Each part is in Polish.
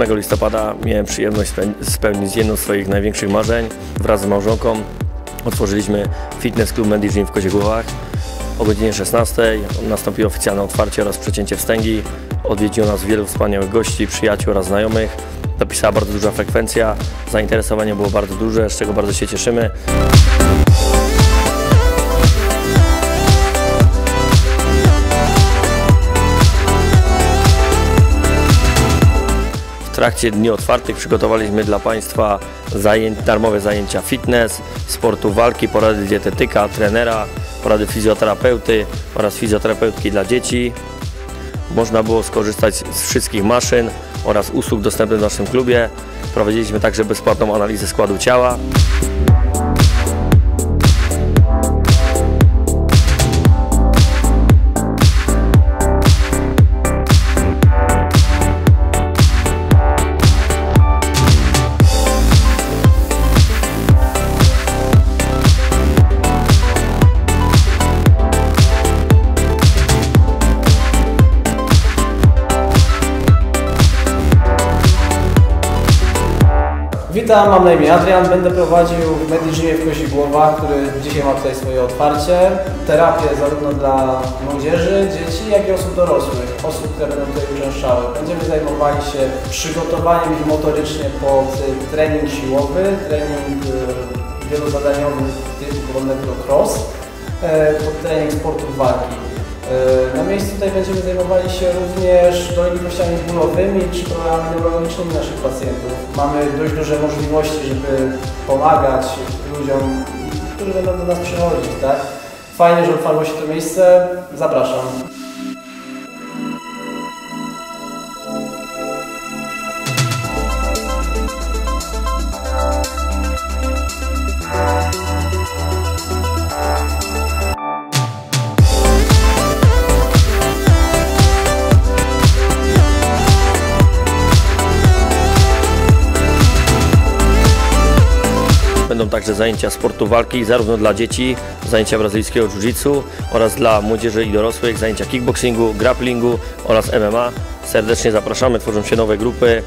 8 listopada miałem przyjemność speł- spełnić jedno z swoich największych marzeń. Wraz z małżonką otworzyliśmy fitness club Mendy Gym w Koziegłowach. O godzinie 16 nastąpiło oficjalne otwarcie oraz przecięcie wstęgi. Odwiedziło nas wielu wspaniałych gości, przyjaciół oraz znajomych. Dopisała bardzo duża frekwencja, zainteresowanie było bardzo duże, z czego bardzo się cieszymy. Trakcie dni otwartych przygotowaliśmy dla Państwa zajęć, darmowe zajęcia fitness, sportu walki, porady dietetyka, trenera, porady fizjoterapeuty oraz fizjoterapeutki dla dzieci. Można było skorzystać z wszystkich maszyn oraz usług dostępnych w naszym klubie. Prowadziliśmy także bezpłatną analizę składu ciała. Witam, mam na imię Adrian, będę prowadził w w Kozigłowach, który dzisiaj ma tutaj swoje otwarcie. Terapię zarówno dla młodzieży, dzieci, jak i osób dorosłych, osób, które będą tutaj uczęszczały. Będziemy zajmowali się przygotowaniem ich motorycznie pod trening siłowy, trening y, wielozadaniowy typu podobnego cross, y, pod trening sportów walki. E, Na miejscu tutaj będziemy zajmowali się również dolegliwościami bólowymi czy problemami neurologicznymi naszych pacjentów. Mamy dość duże możliwości, żeby pomagać ludziom, którzy będą do nas przychodzić, tak? Fajnie, że otwarło się to miejsce. Zapraszam. Także zajęcia sportu walki, zarówno dla dzieci, zajęcia brazylijskiego jiu-jitsu oraz dla młodzieży i dorosłych, zajęcia kickboxingu, grapplingu oraz MMA. Serdecznie zapraszamy, tworzą się nowe grupy.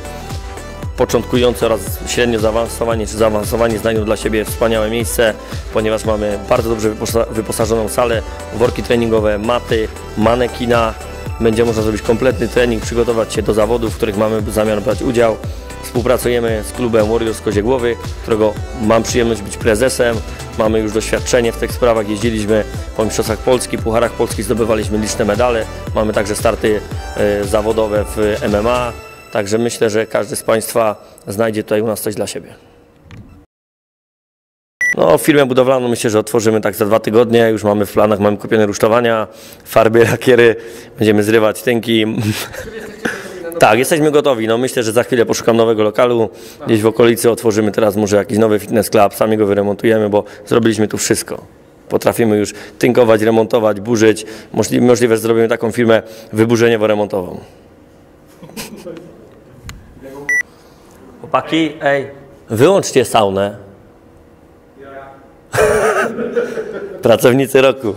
Początkujący oraz średnio zaawansowani czy zaawansowani znajdą dla siebie wspaniałe miejsce, ponieważ mamy bardzo dobrze wyposa- wyposażoną salę, worki treningowe, maty, manekina. Będzie można zrobić kompletny trening, przygotować się do zawodów, w których mamy zamiar brać udział. Współpracujemy z klubem Warriors Koziegłowy, którego mam przyjemność być prezesem. Mamy już doświadczenie w tych sprawach, jeździliśmy po Mistrzostwach Polski, Pucharach Polski, zdobywaliśmy liczne medale. Mamy także starty e, zawodowe w MMA, także myślę, że każdy z Państwa znajdzie tutaj u nas coś dla siebie. No, firmę budowlaną myślę, że otworzymy tak za dwa tygodnie. Już mamy w planach, mamy kupione rusztowania, farby, lakiery. Będziemy zrywać tynki. Tak, jesteśmy gotowi. No, myślę, że za chwilę poszukam nowego lokalu. Gdzieś w okolicy otworzymy teraz może jakiś nowy fitness club. Sami go wyremontujemy, bo zrobiliśmy tu wszystko. Potrafimy już tynkować, remontować, burzyć. Możliwe, możliwe że zrobimy taką firmę wyburzeniowo-remontową. Chłopaki, ej, wyłączcie saunę. Pracownicy roku.